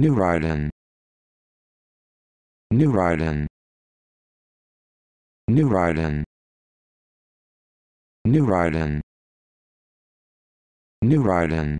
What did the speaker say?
New Riden. New Riden. New Riden. New Riden. New Riden.